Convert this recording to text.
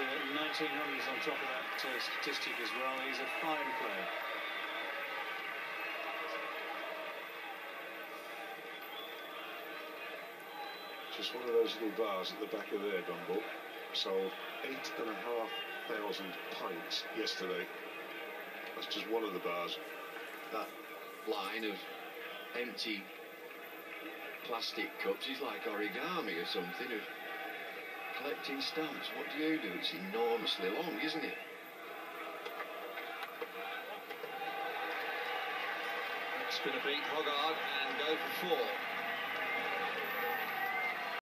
uh, 1900s on top of that uh, statistic as well. He's a fine player. Just one of those little bars at the back of there, Bumble. Sold eight and a half thousand pints yesterday. That's just one of the bars. That line of empty plastic cups is like origami or something of collecting stamps. What do you do? It's enormously long, isn't it? It's going to beat Hoggard and go for four.